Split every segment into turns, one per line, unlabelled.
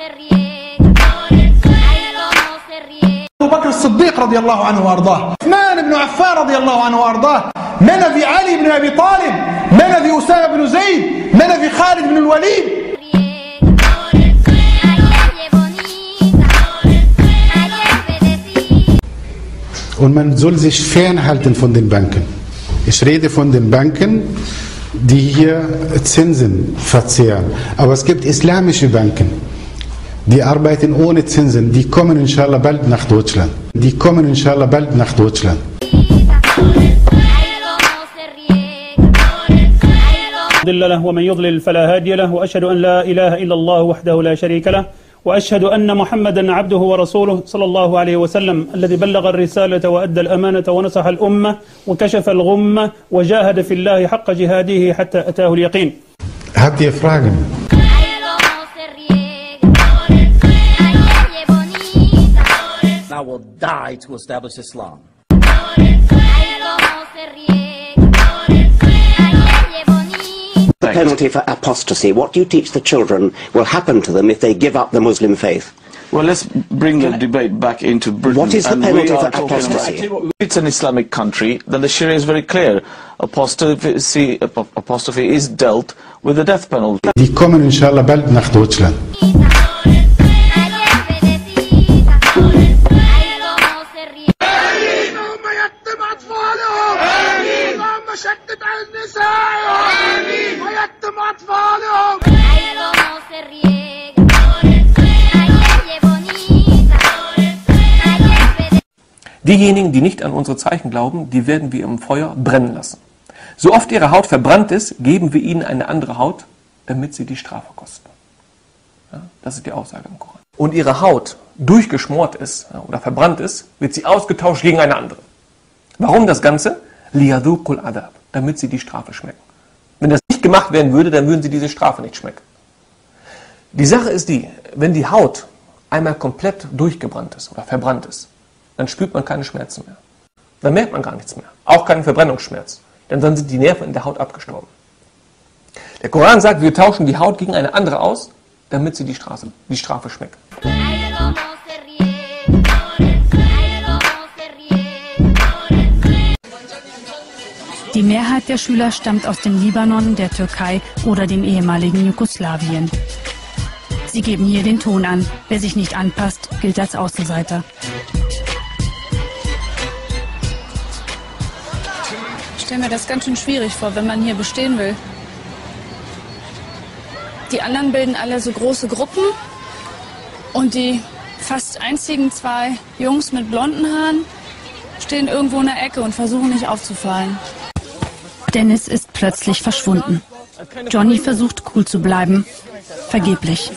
se riega, ay cómo se riega.
أبو بكر الصديق رضي الله عنه وأرضاه عثمان بن عفان رضي الله عنه وأرضاه من في علي بن أبي طالب من في أسامة بن زيد من في خالد بن الوليد
Und man soll sich fernhalten von den Banken. Ich rede von den Banken, die hier Zinsen verzehren. Aber es gibt islamische Banken, die arbeiten ohne Zinsen. Die kommen inshallah bald nach Deutschland. Die kommen inshallah bald nach Deutschland.
مضل له ومن يضلل فلا هادي له وأشهد أن لا إله إلا الله وحده لا شريك له وأشهد أن محمدا عبده ورسوله صلى الله عليه وسلم الذي بلغ الرسالة وأدى الأمانة ونصح الأمة وكشف الغمة وجاهد في الله حق جهاده حتى أتاه اليقين.
Habt ihr Fragen?
I will die to establish Islam.
The penalty for apostasy. What do you teach the children will happen to them if they give up the Muslim faith?
Well, let's bring the debate back into Britain.
What is the
and
penalty
we are
for
talking about-
apostasy?
If it's an Islamic country, then the Sharia is very clear. Apostasy, apostasy is dealt with the death penalty.
Die kommen inshallah bald nach Deutschland.
اللهم
Diejenigen, die nicht an unsere Zeichen glauben, die werden wir im Feuer brennen lassen. So oft ihre Haut verbrannt ist, geben wir ihnen eine andere Haut, damit sie die Strafe kosten. Ja, das ist die Aussage im Koran. Und ihre Haut durchgeschmort ist oder verbrannt ist, wird sie ausgetauscht gegen eine andere. Warum das Ganze? Liyadukul adab, damit sie die Strafe schmecken. Wenn das nicht gemacht werden würde, dann würden sie diese Strafe nicht schmecken. Die Sache ist die, wenn die Haut einmal komplett durchgebrannt ist oder verbrannt ist, dann spürt man keine Schmerzen mehr. Dann merkt man gar nichts mehr. Auch keinen Verbrennungsschmerz. Denn dann sind die Nerven in der Haut abgestorben. Der Koran sagt, wir tauschen die Haut gegen eine andere aus, damit sie die, Straße, die Strafe schmeckt.
Die Mehrheit der Schüler stammt aus dem Libanon, der Türkei oder dem ehemaligen Jugoslawien. Sie geben hier den Ton an. Wer sich nicht anpasst, gilt als Außenseiter.
Stelle mir das ganz schön schwierig vor, wenn man hier bestehen will. Die anderen bilden alle so große Gruppen und die fast einzigen zwei Jungs mit blonden Haaren stehen irgendwo in der Ecke und versuchen nicht aufzufallen.
Dennis ist plötzlich verschwunden. Johnny versucht cool zu bleiben. Vergeblich.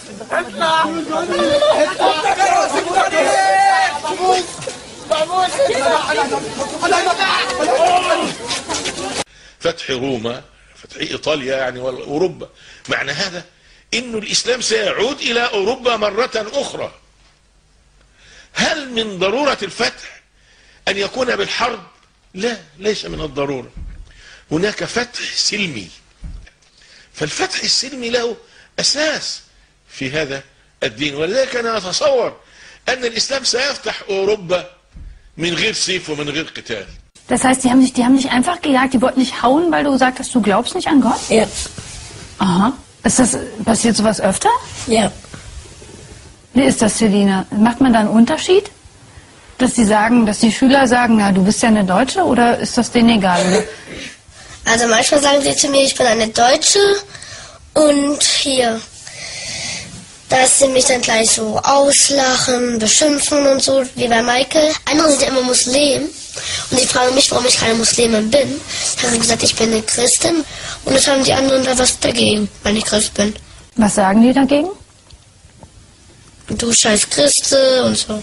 فتح روما فتح إيطاليا يعني وأوروبا معنى هذا إنه الإسلام سيعود إلى أوروبا مرة أخرى. هل من ضرورة الفتح أن يكون بالحرب؟ لا ليس من الضرورة. هناك فتح سلمي. فالفتح السلمي له أساس في هذا الدين. ولذلك أنا أتصور أن الإسلام سيفتح أوروبا من غير سيف ومن غير قتال.
Das heißt, die haben, dich, die haben dich einfach gejagt, die wollten dich hauen, weil du gesagt hast, du glaubst nicht an Gott?
Ja.
Aha. Ist das, passiert sowas öfter?
Ja.
Wie ist das, Selina? Macht man da einen Unterschied? Dass die sagen, dass die Schüler sagen, na, du bist ja eine Deutsche oder ist das denen egal? Oder?
Also manchmal sagen sie zu mir, ich bin eine Deutsche und hier, dass sie mich dann gleich so auslachen, beschimpfen und so, wie bei Michael. Andere sind ja immer Muslim und sie fragen mich, warum ich keine Muslimin bin. Ich habe gesagt, ich bin eine Christin und das haben die anderen da was dagegen, wenn ich Christ bin.
Was sagen die dagegen?
Du scheiß Christe und so.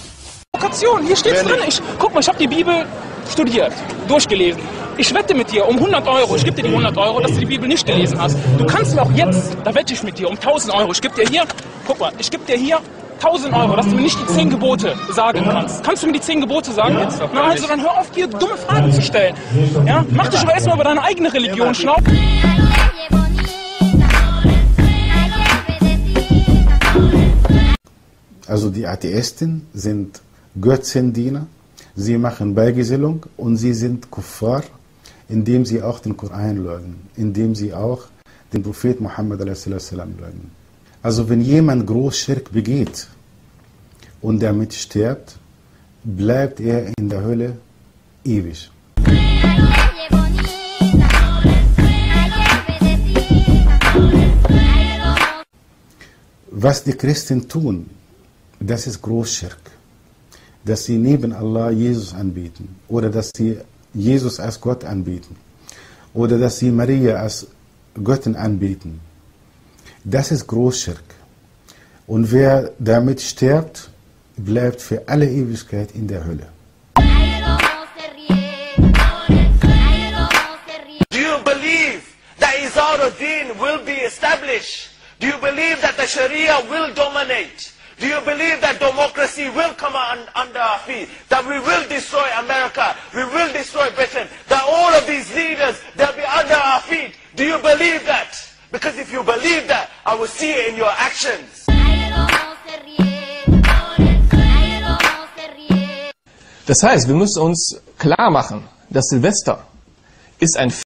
Provokation, hier steht's drin. Ich, guck mal, ich habe die Bibel studiert, durchgelesen. Ich wette mit dir um 100 Euro, ich gebe dir die 100 Euro, dass du die Bibel nicht gelesen hast. Du kannst mir auch jetzt, da wette ich mit dir um 1000 Euro, ich gebe dir hier, guck mal, ich gebe dir hier 1000 Euro, dass du mir nicht die 10 Gebote sagen kannst. Kannst du mir die 10 Gebote sagen? Na, also dann hör auf, dir dumme Fragen zu stellen. Ja? Mach dich aber erstmal über deine eigene Religion schlau.
Also die Atheisten sind Götzendiener, sie machen Beigesellung und sie sind Kuffar, indem sie auch den Koran leugnen, indem sie auch den Prophet Muhammad leugnen. Also wenn jemand Großschirk begeht und damit stirbt, bleibt er in der Hölle ewig. Was die Christen tun, das ist Großschirk. Dass sie neben Allah Jesus anbieten oder dass sie Jesus als Gott anbieten oder dass sie Maria als Göttin anbieten. Das ist Großschirk. Und wer damit stirbt, bleibt für alle Ewigkeit in der Hölle.
Do you believe that Izaruddin will be established? Do you believe that the Sharia will dominate? Do you believe that democracy will come un under our feet? That we will destroy America? We will destroy Britain? That all of these leaders, they'll be under our feet? Do you believe that? Because if you believe that, I will see it in your actions.
Das heißt, wir müssen uns klar machen, dass Silvester ist ein